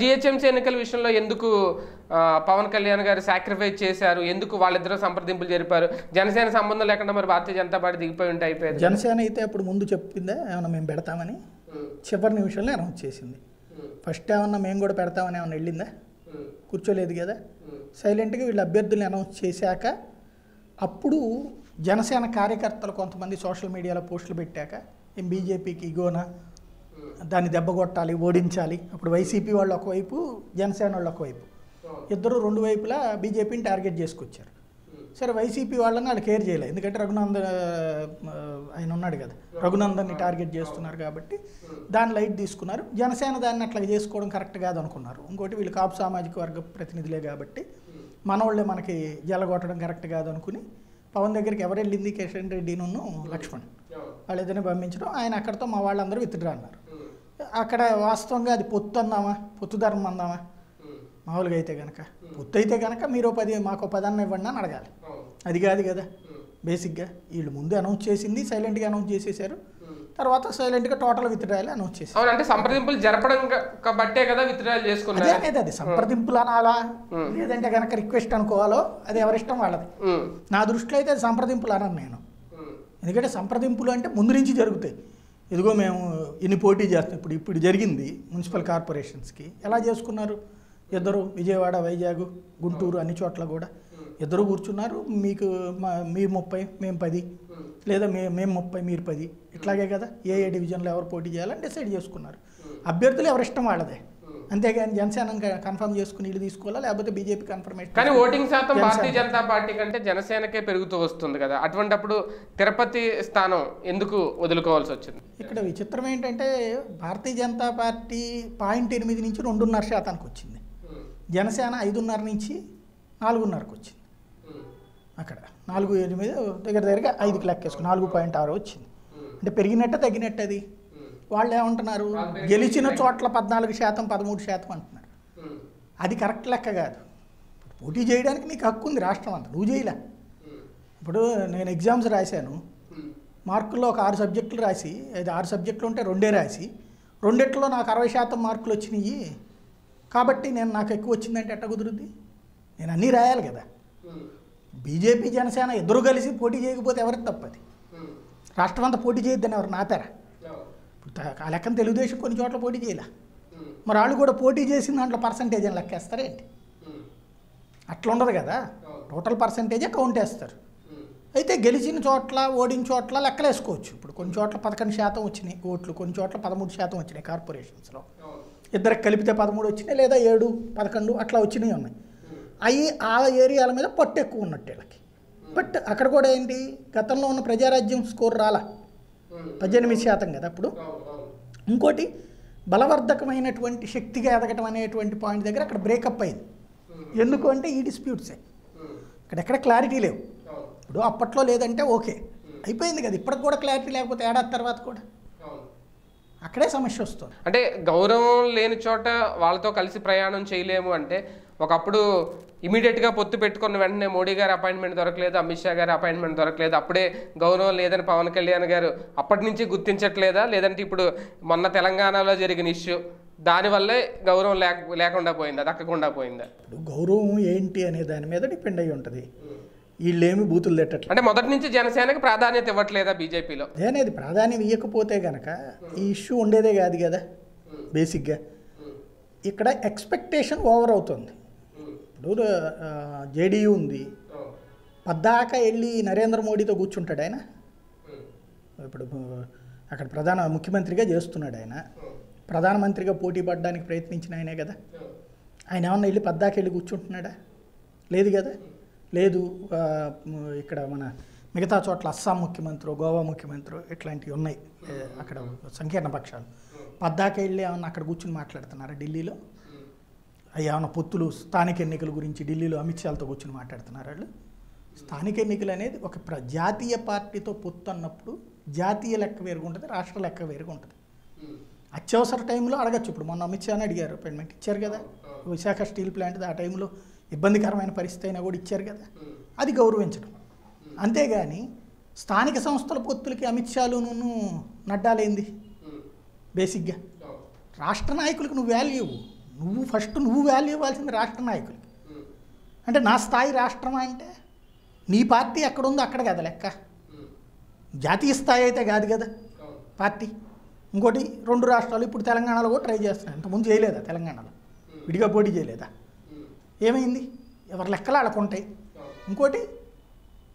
GHMC ఎన్నికల విషయంలో ఎందుకు పవన్ కళ్యాణ్ గారు సాక్రిఫైస్ చేశారు? ఎందుకు వాళ్ళిద్దరూ సంప్రదింపులు జరిపారు? జనసేన సంబంధం లేకుండా మరి భారతీయ జనతా పార్టీ దిగిపోయి ఉంటే అయిపోయేది. జనసేన అయితే అప్పుడు ముందు చెప్పిందే ఏమన్నా మేము పెడతామని. చివరి నిమిషంలో అనౌన్స్ చేసింది. ఫస్ట్ ఏమన్నా మేము కూడా పెడతామని ఏమన్నా వెళ్ళిందా? కూర్చోలేదు కదా. సైలెంట్గా వీళ్ళ అభ్యర్థుల్ని అనౌన్స్ చేశాక అప్పుడు జనసేన కార్యకర్తలు కొంతమంది సోషల్ మీడియాలో పోస్టులు పెట్టాక ఏం బీజేపీకి ఇగోనా? దాన్ని దెబ్బ కొట్టాలి ఓడించాలి. అప్పుడు వైసీపీ వాళ్ళు ఒకవైపు జనసేన వాళ్ళు ఒకవైపు. ఇద్దరు రెండు వైపులా బీజేపీని టార్గెట్ చేసుకొచ్చారు. సరే వైసీపీ వాళ్ళని వాళ్ళు కేర్ చేయలేదు ఎందుకంటే రఘునందన్ ఆయన ఉన్నాడు కదా. రఘునందన్ని టార్గెట్ చేస్తున్నారు కాబట్టి దాన్ని లైట్ తీసుకున్నారు. జనసేన దాన్ని అట్లా చేసుకోవడం కరెక్ట్ కాదు అనుకున్నారు ఇంకోటి వీళ్ళు కాపు సామాజిక వర్గ ప్రతినిధులే కాబట్టి మనోళ్ళే మనకి జలగొట్టడం కరెక్ట్ కాదు అనుకుని పవన్ దగ్గరికి ఎవరు వెళ్ళింది కిషన్ రెడ్డిను లక్ష్మణ్. ఉమ్, వాళ్ళిద్దరిని పంపించడం. ఆయన అక్కడితో మా వాళ్ళందరూ విత్డ్రా అన్నారు. అక్కడ వాస్తవంగా అది పొత్తు అందామా పొత్తు ధర్మం అందామా మామూలుగా అయితే కనుక పొత్తు అయితే కనుక మీరు పది మాకు పదన్న ఇవ్వండి అని అడగాలి. అది కాదు కదా. బేసిక్గా వీళ్ళు ముందు అనౌన్స్ చేసింది సైలెంట్గా అనౌన్స్ చేసేసారు. తర్వాత సైలెంట్గా టోటల్ విత్డ్రాయల్ అనౌన్స్ చేశారు. అంటే సంప్రదింపులు జరపడం బట్టే కదా విత్డ్రాయల్ అదే చేసుకున్నారు అనేది అది సంప్రదింపులు అనాలా? లేదంటే కనుక రిక్వెస్ట్ అనుకోవాలో అది ఎవరిష్టం వాళ్ళది. నా దృష్టిలో అయితే అది సంప్రదింపులు అనను నేను. ఎందుకంటే సంప్రదింపులు అంటే ముందు నుంచి జరుగుతాయి. ఇదిగో మేము ఇన్ని పోటీ చేస్తాం ఇప్పుడు ఇప్పుడు జరిగింది మున్సిపల్ కార్పొరేషన్స్కి. ఎలా చేసుకున్నారు? ఇద్దరు విజయవాడ వైజాగ్ గుంటూరు అన్ని చోట్ల కూడా ఇద్దరు కూర్చున్నారు. మీకు మా మీ ముప్పై మేము పది లేదా మే మేము ముప్పై మీరు పది. ఇట్లాగే కదా? ఏ ఏ డివిజన్లో ఎవరు పోటీ చేయాలని డిసైడ్ చేసుకున్నారు. అభ్యర్థులు ఎవరిష్టం వాళ్ళదే. అంతేగాని జనసేన కన్ఫర్మ్ చేసుకుని వీళ్ళు తీసుకోవాలా? లేకపోతే బీజేపీ కన్ఫర్మేషన్ కానీ ఓటింగ్ శాతం. భారతీయ జనతా పార్టీ కంటే జనసేనకే పెరుగుతూ వస్తుంది కదా. అటువంటప్పుడు తిరుపతి స్థానం ఎందుకు వదులుకోవాల్సి వచ్చింది? ఇక్కడ విచిత్రం ఏంటంటే భారతీయ జనతా పార్టీ పాయింట్ ఎనిమిది నుంచి రెండున్నర శాతానికి వచ్చింది. జనసేన ఐదున్నర నుంచి నాలుగున్నరకు వచ్చింది. అక్కడ నాలుగు ఎనిమిది దగ్గర దగ్గరగా ఐదుకి లెక్కేసుకుని నాలుగు పాయింట్ ఆరు వచ్చింది. అంటే పెరిగినట్ట తగ్గినట్టు అది వాళ్ళు ఏమంటున్నారు? గెలిచిన చోట్ల పద్నాలుగు శాతం పదమూడు శాతం అంటున్నారు. అది కరెక్ట్ లెక్క కాదు. పోటీ చేయడానికి నీకు హక్కు ఉంది రాష్ట్రం అంతా. నువ్వు చేయలే. ఇప్పుడు నేను ఎగ్జామ్స్ రాశాను. మార్కుల్లో ఒక ఆరు సబ్జెక్టులు రాసి అది ఆరు సబ్జెక్టులు ఉంటే రెండే రాసి రెండిట్లో నాకు అరవై శాతం మార్కులు వచ్చినాయి. కాబట్టి నేను నాకు ఎక్కువ వచ్చిందంటే ఎట్ట కుదురుద్ది? నేను అన్నీ రాయాలి కదా. బీజేపీ జనసేన ఇద్దరు కలిసి పోటీ చేయకపోతే ఎవరికి తప్పది? రాష్ట్రం అంతా పోటీ చేయొద్దని ఎవరు నాపారా ఆ లెక్కన తెలుగుదేశం కొన్ని చోట్ల పోటీ చేయలే. మరి వాళ్ళు కూడా పోటీ చేసిన దాంట్లో పర్సంటేజ్ అని లెక్కేస్తారేంటి అట్లా ఉండదు కదా. టోటల్ పర్సంటేజే కౌంట్ వేస్తారు. అయితే గెలిచిన చోట్ల ఓడిన చోట్ల లెక్కలేసుకోవచ్చు. ఇప్పుడు కొన్ని చోట్ల పదకొండు శాతం వచ్చినాయి ఓట్లు కొన్ని చోట్ల పదమూడు శాతం వచ్చినాయి కార్పొరేషన్స్లో. ఇద్దరికి కలిపితే పదమూడు వచ్చినాయి లేదా ఏడు పదకొండు అట్లా వచ్చినాయి ఉన్నాయి. అవి ఆ ఏరియాల మీద పట్టు ఎక్కువ ఉన్నట్టు వీళ్ళకి. బట్ అక్కడ కూడా ఏంటి? గతంలో ఉన్న ప్రజారాజ్యం స్కోర్ రాలా. పద్దెనిమిది శాతం కదా అప్పుడు? ఇంకోటి బలవర్ధకమైనటువంటి శక్తిగా ఎదగటం అనేటువంటి పాయింట్ దగ్గర అక్కడ బ్రేకప్ అయింది. ఎందుకు అంటే ఈ డిస్ప్యూట్సే ఉమ్, అక్కడెక్కడ క్లారిటీ లేవు. ఇప్పుడు అప్పట్లో లేదంటే ఓకే. అయిపోయింది కదా ఇప్పటికి కూడా క్లారిటీ లేకపోతే ఏడాది తర్వాత కూడా. అక్కడే సమస్య వస్తుంది. అంటే గౌరవం లేని చోట వాళ్ళతో కలిసి ప్రయాణం చేయలేము అంటే ఒకప్పుడు ఇమీడియట్గా పొత్తు పెట్టుకున్న వెంటనే మోడీ గారి అపాయింట్మెంట్ దొరకలేదు అమిత్ షా గారి అపాయింట్మెంట్ దొరకలేదు. అప్పుడే గౌరవం లేదని పవన్ కళ్యాణ్ గారు అప్పటి నుంచి గుర్తించట్లేదా? లేదంటే ఇప్పుడు మొన్న తెలంగాణలో జరిగిన ఇష్యూ దానివల్లే గౌరవం లేక లేకుండా పోయిందా దక్కకుండా పోయిందా? ఇప్పుడు గౌరవం ఏంటి అనే దాని మీద డిపెండ్ అయి ఉంటుంది. వీళ్ళేమి బూతులు తిట్టట్లేదు అంటే మొదటి నుంచి జనసేనకి ప్రాధాన్యత ఇవ్వట్లేదా బీజేపీలో? అదేనేది ప్రాధాన్యం ఇవ్వకపోతే కనుక ఈ ఇష్యూ ఉండేదే కాదు కదా బేసిక్గా. ఇక్కడ ఎక్స్పెక్టేషన్ ఓవర్ అవుతుంది. ఇప్పుడు జేడీయూ ఉంది. పద్దాక వెళ్ళి నరేంద్ర మోడీతో కూర్చుంటాడు ఆయన. ఇప్పుడు అక్కడ ప్రధాన ముఖ్యమంత్రిగా చేస్తున్నాడు ఆయన. ప్రధానమంత్రిగా పోటీ పడడానికి ప్రయత్నించిన ఆయనే కదా. ఆయన ఏమన్నా వెళ్ళి పద్దాక వెళ్ళి కూర్చుంటున్నాడా? లేదు కదా. లేదు ఇక్కడ మన మిగతా చోట్ల అస్సాం ముఖ్యమంత్రి గోవా ముఖ్యమంత్రి ఇట్లాంటివి ఉన్నాయి. అక్కడ సంకీర్ణ పక్షాలు. పద్దాక వెళ్ళి ఏమన్నా అక్కడ కూర్చుని మాట్లాడుతున్నారా ఢిల్లీలో? అవి ఏమన్నా పొత్తులు స్థానిక ఎన్నికల గురించి ఢిల్లీలో అమిత్ షాలతో కూర్చుని మాట్లాడుతున్నారు వాళ్ళు. స్థానిక ఎన్నికలు అనేది ఒక ప్ర జాతీయ పార్టీతో పొత్తు అన్నప్పుడు జాతీయ లెక్క వేరుగా ఉంటుంది రాష్ట్ర లెక్క వేరుగా ఉంటుంది అత్యవసర టైంలో అడగచ్చు. ఇప్పుడు మొన్న అమిత్ షాని అడిగారు అపాయింట్మెంట్ ఇచ్చారు కదా. విశాఖ స్టీల్ ప్లాంట్ ఆ టైంలో ఇబ్బందికరమైన పరిస్థితి అయినా కూడా ఇచ్చారు కదా. అది గౌరవించడం. అంతేగాని స్థానిక సంస్థల పొత్తులకి అమిత్ షాలును నడ్డాలేంది? బేసిక్గా. రాష్ట్ర నాయకులకు నువ్వు వాల్యూ నువ్వు ఫస్ట్ నువ్వు వాల్యూ ఇవ్వాల్సింది రాష్ట్ర నాయకులకి. అంటే నా స్థాయి రాష్ట్రమా అంటే? నీ పార్టీ ఎక్కడుందో అక్కడ కదా లెక్క. జాతీయ స్థాయి అయితే కాదు కదా పార్టీ. ఇంకోటి రెండు రాష్ట్రాలు ఇప్పుడు తెలంగాణలో కూడా ట్రై చేస్తున్నాయి. ఇంతకుముందు చేయలేదా తెలంగాణలో? విడిగా పోటీ చేయలేదా? ఏమైంది? ఎవరి లెక్కలు ఆడకుంటాయి. ఇంకోటి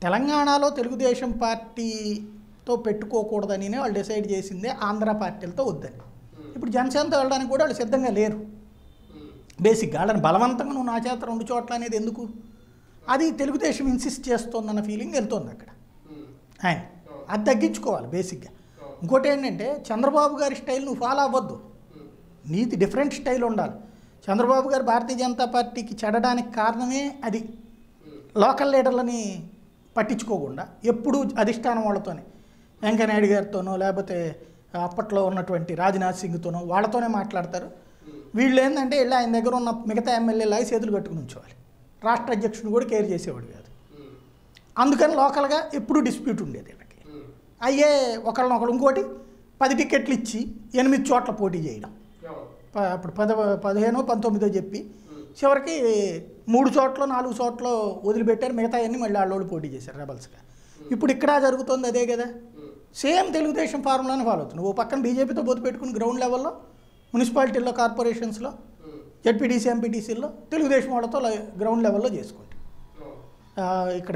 తెలంగాణలో తెలుగుదేశం పార్టీతో పెట్టుకోకూడదని వాళ్ళు డిసైడ్ చేసిందే ఆంధ్ర పార్టీలతో వద్దని. ఇప్పుడు జనసేనతో వెళ్ళడానికి కూడా వాళ్ళు సిద్ధంగా లేరు. బేసిక్గా వాళ్ళని బలవంతంగా నువ్వు నా చేత రెండు చోట్ల అనేది ఎందుకు? అది తెలుగుదేశం ఇన్సిస్ట్ చేస్తోందన్న ఫీలింగ్ వెళ్తోంది అక్కడ. ఆయన. అది తగ్గించుకోవాలి బేసిక్గా ఇంకోటి ఏంటంటే చంద్రబాబు గారి స్టైల్ నువ్వు ఫాలో అవ్వద్దు. నీది డిఫరెంట్ స్టైల్ ఉండాలి. చంద్రబాబు గారు భారతీయ జనతా పార్టీకి చెడడానికి కారణమే అది. లోకల్ లీడర్లని పట్టించుకోకుండా ఎప్పుడు అధిష్టానం వాళ్ళతోనే. వెంకయ్యనాయుడు గారితోనో లేకపోతే అప్పట్లో ఉన్నటువంటి రాజ్నాథ్ సింగ్తోనో వాళ్ళతోనే మాట్లాడతారు. వీళ్ళు ఏంటంటే వెళ్ళి ఆయన దగ్గర ఉన్న మిగతా ఎమ్మెల్యేలాగా చేతులు కట్టుకుని ఉంచేవాళ్ళు. రాష్ట్ర అధ్యక్షుడు కూడా కేర్ చేసేవాడు కాదు. అందుకని లోకల్గా ఎప్పుడు డిస్ప్యూట్ ఉండేది వీళ్ళకి. అయ్యే ఒకళ్ళనొకడు ఇంకోటి పది టికెట్లు ఇచ్చి ఎనిమిది చోట్ల పోటీ చేయడం. అప్పుడు పద పదిహేనో పంతొమ్మిదో చెప్పి చివరికి మూడు చోట్ల నాలుగు చోట్ల వదిలిపెట్టారు. మిగతా అన్నీ మళ్ళీ వాళ్ళోళ్ళు పోటీ చేశారు రెబల్స్గా ఇప్పుడు ఇక్కడ జరుగుతుంది అదే కదా. సేమ్ తెలుగుదేశం ఫార్ములాని ఫాలో అవుతుంది ఓ పక్కన బీజేపీతో పోతు పెట్టుకుని గ్రౌండ్ లెవెల్లో మున్సిపాలిటీల్లో కార్పొరేషన్స్లో జడ్పీటీసీ ఎంపీటీసీల్లో తెలుగుదేశం వాళ్ళతో గ్రౌండ్ లెవెల్లో చేసుకుంటాం ఆ, ఇక్కడ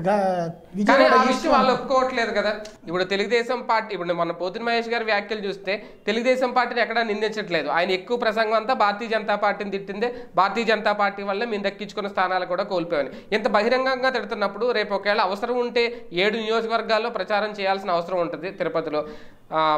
వాళ్ళు ఒప్పుకోవట్లేదు కదా. ఇప్పుడు తెలుగుదేశం పార్టీ ఇప్పుడు మన పోతిన మహేష్ గారి వ్యాఖ్యలు చూస్తే తెలుగుదేశం పార్టీని ఎక్కడా నిందించట్లేదు. ఆయన ఎక్కువ ప్రసంగం అంతా భారతీయ జనతా పార్టీని తిట్టిందే భారతీయ జనతా పార్టీ వల్ల మేము దక్కించుకున్న స్థానాలు కూడా కోల్పోయాను ఇంత బహిరంగంగా తిడుతున్నప్పుడు రేపు ఒకవేళ అవసరం ఉంటే ఏడు నియోజకవర్గాల్లో ప్రచారం చేయాల్సిన అవసరం ఉంటుంది తిరుపతిలో.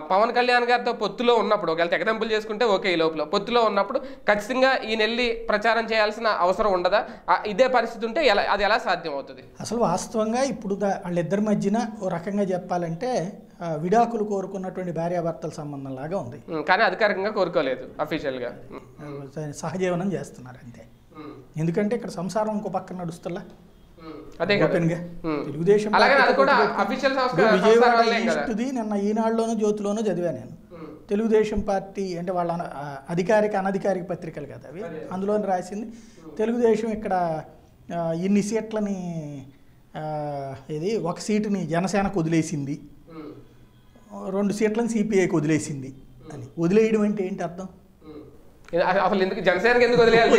పవన్ కళ్యాణ్ గారితో పొత్తులో ఉన్నప్పుడు ఒకవేళ తెగదంపులు చేసుకుంటే ఓకే ఈ లోపల. పొత్తులో ఉన్నప్పుడు ఖచ్చితంగా ఈ నెల్లి ప్రచారం చేయాల్సిన అవసరం ఉండదా? ఇదే పరిస్థితి ఉంటే ఎలా అది ఎలా సాధ్యం అవుతుంది అసలు వాస్తవంగా ఇప్పుడు వాళ్ళిద్దరి మధ్యన ఓ రకంగా చెప్పాలంటే విడాకులు కోరుకున్నటువంటి భార్యాభర్తల సంబంధం లాగా ఉంది. కానీ అధికారికంగా కోరుకోలేదు అఫీషియల్గా. ఉమ్, స- సహజీవనం చేస్తున్నారు అంతే. ఎందుకంటే ఇక్కడ సంసారం ఇంకో పక్కన నడుస్తులా? అదే. తెలుగుదేశం అలాగే అది కదా. ఈస్ట్ది నిన్న ఈనాడులోనూ జ్యోతిలోనూ చదివా నేను. ఉమ్, తెలుగుదేశం పార్టీ అంటే వాళ్ళ అధికారిక అనధికారిక పత్రికలు కదా అవి. అదే. అందులో రాసింది. తెలుగుదేశం ఇక్కడ ఇన్ని సీట్లని ఇది ఒక సీటుని జనసేనకు వదిలేసింది. రెండు సీట్లను సిపిఐకి వదిలేసింది అని. వదిలేయడం అంటే ఏంటి అర్థం? అసలు ఎందుకు జనసేనకి ఎందుకు వదిలేయాలి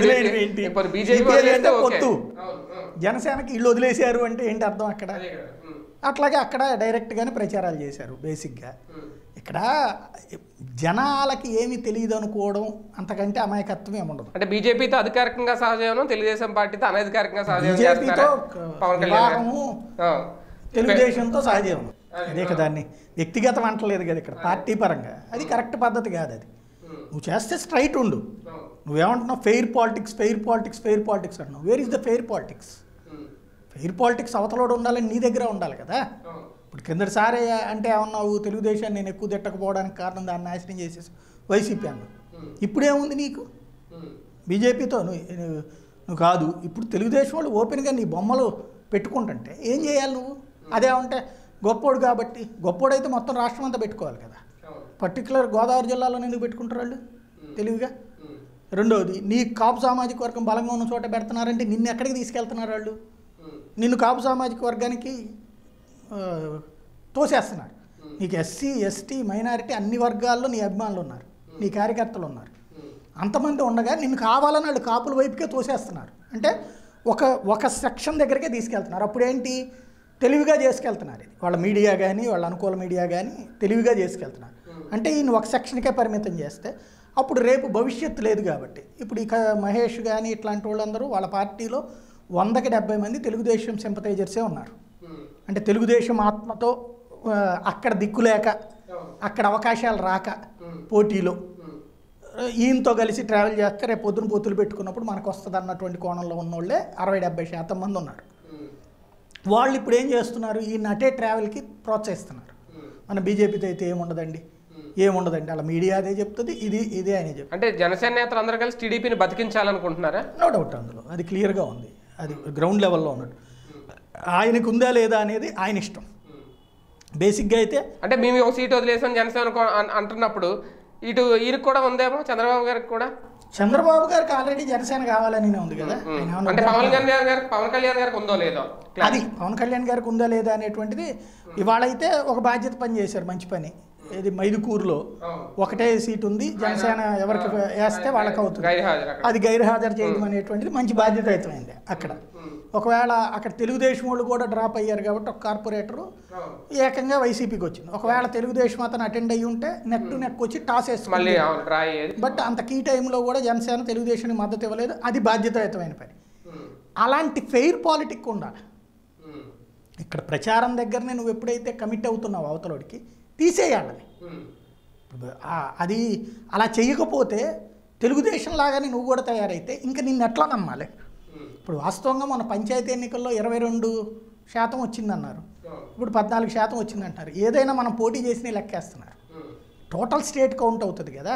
బీజేపీ. జనసేనకి వీళ్ళు వదిలేశారు అంటే ఏంటి అర్థం అక్కడ? అట్లాగే అక్కడ డైరెక్ట్గానే ప్రచారాలు చేశారు బేసిక్గా. ఇక్కడ జనాలకి ఏమీ తెలియదు అనుకోవడం అంతకంటే అమాయకత్వం ఏముండదు అంటే బీజేపీతో అధికారికంగా సహజీవనం తెలుగుదేశం పార్టీతో అనధికారికంగా సహజీవనం. తెలుగుదేశంతో సహజీవనం. అదే. దాన్ని. వ్యక్తిగతం అంటలేదు కదా ఇక్కడ పార్టీ పరంగా. అది కరెక్ట్ పద్ధతి కాదు అది. నువ్వు చేస్తే స్ట్రైట్ ఉండు. అవును, నువ్వేమంటున్నావు? Fair politics fair politics fair politics అంటున్నావు. Where is the fair politics fair politics అవతలోడు ఉండాలని నీ దగ్గర ఉండాలి కదా? అవును. ఇప్పుడు కిందటిసారి అంటే ఏమన్నావు తెలుగుదేశాన్ని నేను ఎక్కువ తిట్టకపోవడానికి కారణం దాన్ని నాశనం చేసేసి వైసీపీ అన్నావు. ఇప్పుడేముంది నీకు? బీజేపీతో నువ్వు కాదు. ఇప్పుడు తెలుగుదేశం వాళ్ళు ఓపెన్గా నీ బొమ్మలు పెట్టుకుంటుంటే ఏం చేయాలి నువ్వు? అదే ఉంటే గొప్పోడు కాబట్టి గొప్పోడైతే మొత్తం రాష్ట్రం అంతా పెట్టుకోవాలి కదా. పర్టికులర్ గోదావరి జిల్లాలో ఎందుకు పెట్టుకుంటారు వాళ్ళు? తెలివిగా? రెండవది నీ కాపు సామాజిక వర్గం బలంగా ఉన్న చోట పెడుతున్నారంటే నిన్ను ఎక్కడికి తీసుకెళ్తున్నారు వాళ్ళు? నిన్ను కాపు సామాజిక వర్గానికి తోసేస్తున్నారు. నీకు ఎస్సీ ఎస్టీ మైనారిటీ అన్ని వర్గాల్లో నీ అభిమానులు ఉన్నారు. నీ కార్యకర్తలు ఉన్నారు. అంతమంది ఉండగా నిన్ను కావాలని వాళ్ళు కాపుల వైపుకే తోసేస్తున్నారు. అంటే ఒక ఒక సెక్షన్ దగ్గరికే తీసుకెళ్తున్నారు. అప్పుడు ఏంటి తెలివిగా చేసుకెళ్తున్నారు. ఇది వాళ్ళ మీడియా కానీ వాళ్ళ అనుకూల మీడియా కానీ తెలివిగా చేసుకెళ్తున్నారు. అంటే ఈయన ఒక సెక్షన్కే పరిమితం చేస్తే అప్పుడు రేపు భవిష్యత్తు లేదు కాబట్టి. ఇప్పుడు ఇక మహేష్ కానీ ఇట్లాంటి వాళ్ళందరూ వాళ్ళ పార్టీలో వందకి డెబ్బై మంది తెలుగుదేశం సింపతైజర్సే ఉన్నారు. అంటే తెలుగుదేశం ఆత్మతో అక్కడ దిక్కులేక అక్కడ అవకాశాలు రాక పోటీలో ఈయనతో కలిసి ట్రావెల్ చేస్తే రేపు పొద్దున పొత్తులు పెట్టుకున్నప్పుడు మనకు వస్తుంది అన్నటువంటి కోణంలో ఉన్నోళ్ళే అరవై డెబ్బై శాతం మంది ఉన్నారు. వాళ్ళు ఇప్పుడు ఏం చేస్తున్నారు? ఈ నటే ట్రావెల్కి ప్రోత్సహిస్తున్నారు. మన బీజేపీతో అయితే ఏముండదండి? ఏముండదండి. అలా మీడియా అదే చెప్తుంది ఇది ఇదే అనే చెప్తుంది. అంటే జనసేన నేతలు అందరూ కలిసి టీడీపీని బతికించాలనుకుంటున్నారా? నో డౌట్ అందులో. అది క్లియర్గా ఉంది. అది గ్రౌండ్ లెవెల్లో ఉన్నట్టు. ఆయనకు ఉందా లేదా అనేది ఆయన ఇష్టం. బేసిక్గా అయితే అంటే మేము ఒక సీట్ వదిలేసాం జనసేన అంటున్నప్పుడు ఇటు ఈయనకు కూడా ఉందేమో? చంద్రబాబు గారికి కూడా? చంద్రబాబు గారికి ఆల్రెడీ జనసేన కావాలని ఉంది కదా. అంటే పవన్ కళ్యాణ్ గారికి పవన్ కళ్యాణ్ గారికి ఉందో లేదో? అది పవన్ కళ్యాణ్ గారికి ఉందా లేదా అనేటువంటిది ఇవాళ అయితే ఒక బాధ్యత పని చేశారు మంచి పని. ఇది మైదుకూరులో. ఒకటే సీట్ ఉంది. జనసేన ఎవరికి వేస్తే వాళ్ళకి అవుతుంది. అది గైర్హాజరు చేయడం అనేటువంటిది మంచి బాధ్యతాయుతమైంది అక్కడ. ఒకవేళ అక్కడ తెలుగుదేశం వాళ్ళు కూడా డ్రాప్ అయ్యారు కాబట్టి ఒక కార్పొరేటరు. ఏకంగా వైసీపీకి వచ్చింది. ఒకవేళ తెలుగుదేశం అతను అటెండ్ అయ్యి ఉంటే నెక్ టు నెక్ వచ్చి టాస్ అయ్యేది. బట్ అంత కీ టైంలో కూడా జనసేన తెలుగుదేశానికి మద్దతు ఇవ్వలేదు. అది బాధ్యతాయుతమైన పని. అలాంటి ఫెయిర్ పాలిటిక్ ఉండాలి. ఇక్కడ ప్రచారం దగ్గరనే నువ్వు ఎప్పుడైతే కమిట్ అవుతున్నావు అవతలోడికి తీసేయాలి అది అలా చేయకపోతే తెలుగుదేశం లాగానే నువ్వు కూడా తయారైతే ఇంకా నిన్ను ఎట్లా నమ్మాలి? ఇప్పుడు వాస్తవంగా మన పంచాయతీ ఎన్నికల్లో ఇరవై రెండు శాతం వచ్చిందన్నారు. ఇప్పుడు పద్నాలుగు శాతం వచ్చిందంటారు. ఏదైనా మనం పోటీ చేసిన లెక్కేస్తున్నారు. టోటల్ స్టేట్ కౌంట్ అవుతుంది కదా.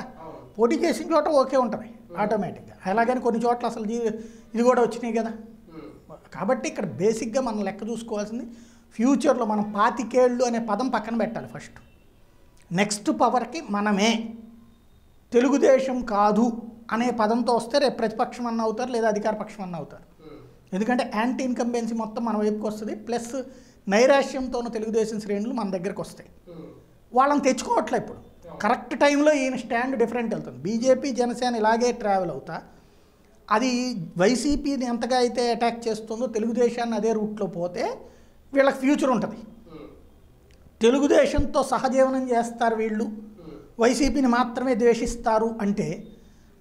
పోటీ చేసిన చోట ఓకే ఉంటుంది ఆటోమేటిక్గా. అలాగని కొన్ని చోట్ల అసలు ఇది కూడా వచ్చినాయి కదా. కాబట్టి ఇక్కడ బేసిక్గా మనం లెక్క చూసుకోవాల్సింది ఫ్యూచర్లో మనం పాతికేళ్ళు అనే పదం పక్కన పెట్టాలి ఫస్ట్. నెక్స్ట్ పవర్కి మనమే. తెలుగుదేశం కాదు అనే పదంతో వస్తే రేపు ప్రతిపక్షం అన్న అవుతారు లేదా అధికార పక్షం అన్న అవుతారు. ఉమ్, ఎందుకంటే యాంటీ ఇన్కంబెన్సీ మొత్తం మన వైపుకి వస్తుంది ప్లస్ నైరాశ్యంతో ఉన్న తెలుగుదేశం శ్రేణులు మన దగ్గరకు వస్తాయి. ఉమ్, వాళ్ళని తెచ్చుకోవట్లే ఇప్పుడు. కరెక్ట్ టైంలో ఈయన స్టాండ్ డిఫరెంట్ వెళ్తుంది. బీజేపీ జనసేన ఇలాగే ట్రావెల్ అవుతా. అది వైసీపీని ఎంతగా అయితే అటాక్ చేస్తుందో తెలుగుదేశాన్ని అదే రూట్లో పోతే వీళ్ళకి ఫ్యూచర్ ఉంటుంది. తెలుగుదేశంతో సహజీవనం చేస్తారు వీళ్ళు. వైసీపీని మాత్రమే ద్వేషిస్తారు అంటే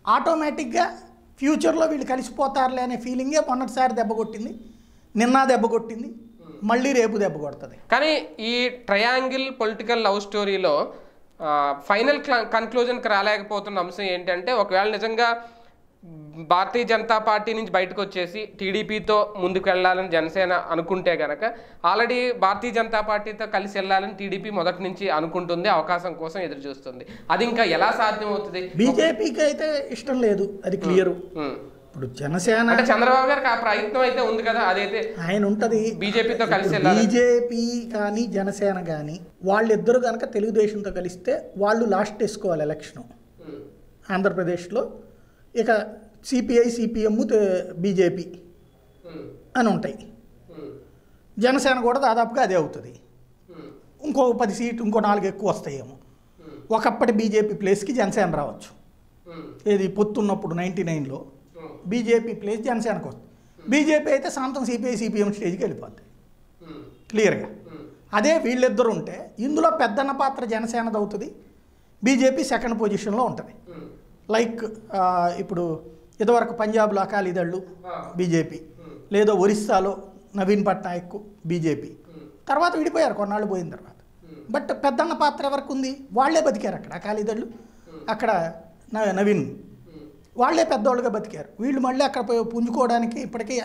ఆటోమేటిక్గా ఫ్యూచర్లో వీళ్ళు కలిసిపోతారులే అనే ఫీలింగే మొన్నటిసారి దెబ్బ కొట్టింది. నిన్న దెబ్బ కొట్టింది. మళ్ళీ రేపు దెబ్బ కొడుతుంది. కానీ ఈ ట్రయాంగిల్ పొలిటికల్ లవ్ స్టోరీలో ఫైనల్ కన్క్లూజన్కి రాలేకపోతున్న అంశం ఏంటంటే ఒకవేళ నిజంగా భారతీయ జనతా పార్టీ నుంచి బయటకు వచ్చేసి టీడీపీతో ముందుకు వెళ్ళాలని జనసేన అనుకుంటే గనక ఆల్రెడీ భారతీయ జనతా పార్టీతో కలిసి వెళ్ళాలని టీడీపీ మొదటి నుంచి అనుకుంటుంది అవకాశం కోసం ఎదురు చూస్తుంది అది ఇంకా ఎలా సాధ్యం అవుతుంది బీజేపీకి అయితే ఇష్టం లేదు అది క్లియరు. ఇప్పుడు జనసేన అంటే చంద్రబాబు గారికి ఆ ప్రయత్నం అయితే ఉంది కదా అదైతే ఆయన ఉంటుంది. బీజేపీతో కలిసి వెళ్ళాలి బీజేపీ కానీ జనసేన కానీ వాళ్ళిద్దరు కనుక తెలుగుదేశంతో కలిస్తే వాళ్ళు లాస్ట్ వేసుకోవాలి ఎలక్షన్. ఆంధ్రప్రదేశ్లో. ఇక సిపిఐ సిపిఎం బీజేపీ. అని ఉంటాయి. జనసేన కూడా దాదాపుగా అదే అవుతుంది. ఇంకో పది సీట్లు ఇంకో నాలుగు ఎక్కువ వస్తాయేమో. ఒకప్పటి బీజేపీ ప్లేస్కి జనసేన రావచ్చు. ఏది పొత్తున్నప్పుడు నైంటీ నైన్లో. బీజేపీ ప్లేస్ జనసేనకు వస్తుంది బీజేపీ అయితే సాంతం సిపిఐ సిపిఎం స్టేజ్కి వెళ్ళిపోద్ది. క్లియర్గా. అదే వీళ్ళిద్దరు ఉంటే ఇందులో పెద్దన్న పాత్ర జనసేనది అవుతుంది బీజేపీ సెకండ్ పొజిషన్లో ఉంటుంది. లైక్ ఇప్పుడు ఇదివరకు పంజాబ్లో అకాలీదళ్ళు. బీజేపీ. లేదా ఒరిస్సాలో నవీన్ పట్నాయక్ బీజేపీ. తర్వాత విడిపోయారు కొన్నాళ్ళు పోయిన తర్వాత. బట్ పెద్దన్న పాత్ర ఎవరికి ఉంది వాళ్ళే బతికారు అక్కడ అకాలీదళ్ళు అక్కడ న- నవీన్ ఉమ్. వాళ్ళే పెద్దోళ్ళుగా బతికారు వీళ్ళు మళ్ళీ అక్కడ పోయి పుంజుకోవడానికి ఇప్పటికీ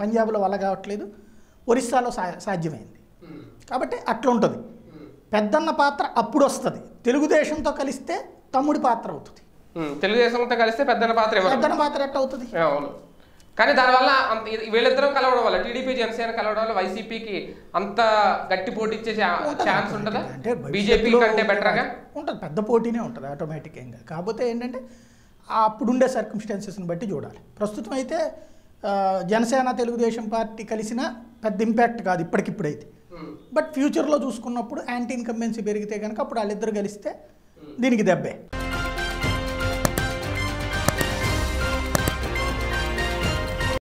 పంజాబ్లో వల్ల కావట్లేదు ఒరిస్సాలో సా సాధ్యమైంది. కాబట్టి అట్లా ఉంటుంది. పెద్దన్న పాత్ర అప్పుడు వస్తుంది తెలుగుదేశంతో కలిస్తే తమ్ముడి పాత్ర అవుతుంది. తెలుగుదేశంతో కలిస్తే పెద్దన పాత్ర ఎవరు? పెద్దన్న పాత్ర ఎట్ట అవుతుంది? అవును. కానీ దానివల్ల వీళ్ళిద్దరం కలవడం వల్ల టీడీపీ జనసేన కలవడం వల్ల వైసీపీకి అంత గట్టి పోటీ ఇచ్చే ఛాన్స్ ఉంటుందా? అంటే బీజేపీ కంటే బెటర్గా ఉంటుంది. పెద్ద పోటీనే ఉంటుంది ఆటోమేటిక్ ఇంకా కాకపోతే ఏంటంటే అప్పుడుండే సర్కమ్స్టాన్సెస్ని బట్టి చూడాలి. ప్రస్తుతం అయితే జనసేన తెలుగుదేశం పార్టీ కలిసిన పెద్ద ఇంపాక్ట్ కాదు ఇప్పటికిప్పుడైతే. బట్ ఫ్యూచర్లో చూసుకున్నప్పుడు యాంటీ ఇన్కంబెన్సీ పెరిగితే కనుక అప్పుడు వాళ్ళిద్దరు కలిస్తే దీనికి దెబ్బే.